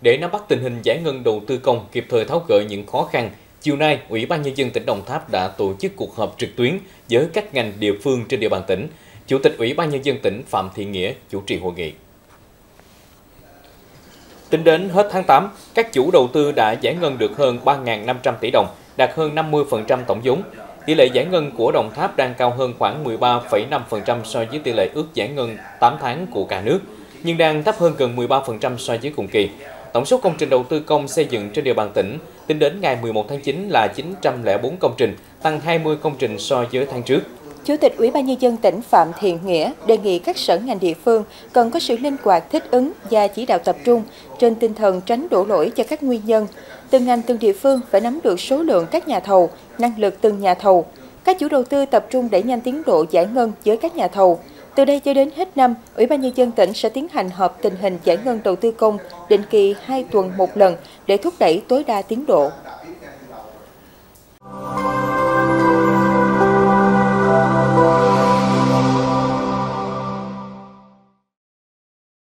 Để nắm bắt tình hình giải ngân đầu tư công kịp thời tháo gỡ những khó khăn, chiều nay, Ủy ban Nhân dân tỉnh Đồng Tháp đã tổ chức cuộc họp trực tuyến với các ngành địa phương trên địa bàn tỉnh. Chủ tịch Ủy ban Nhân dân tỉnh Phạm Thị Nghĩa chủ trì hội nghị. Tính đến hết tháng 8, các chủ đầu tư đã giải ngân được hơn 3.500 tỷ đồng, đạt hơn 50% tổng vốn. Tỷ lệ giải ngân của Đồng Tháp đang cao hơn khoảng 13,5% so với tỷ lệ ước giải ngân 8 tháng của cả nước, nhưng đang thấp hơn gần 13% so với cùng kỳ. Tổng số công trình đầu tư công xây dựng trên địa bàn tỉnh tính đến ngày 11 tháng 9 là 904 công trình, tăng 20 công trình so với tháng trước. Chủ tịch Ủy ban Nhân dân tỉnh Phạm Thiện Nghĩa đề nghị các sở ngành địa phương cần có sự linh hoạt thích ứng và chỉ đạo tập trung trên tinh thần tránh đổ lỗi cho các nguyên nhân. Từng ngành từng địa phương phải nắm được số lượng các nhà thầu, năng lực từng nhà thầu. Các chủ đầu tư tập trung đẩy nhanh tiến độ giải ngân với các nhà thầu. Từ đây cho đến hết năm, Ủy ban Nhân dân tỉnh sẽ tiến hành họp tình hình giải ngân đầu tư công định kỳ 2 tuần một lần để thúc đẩy tối đa tiến độ.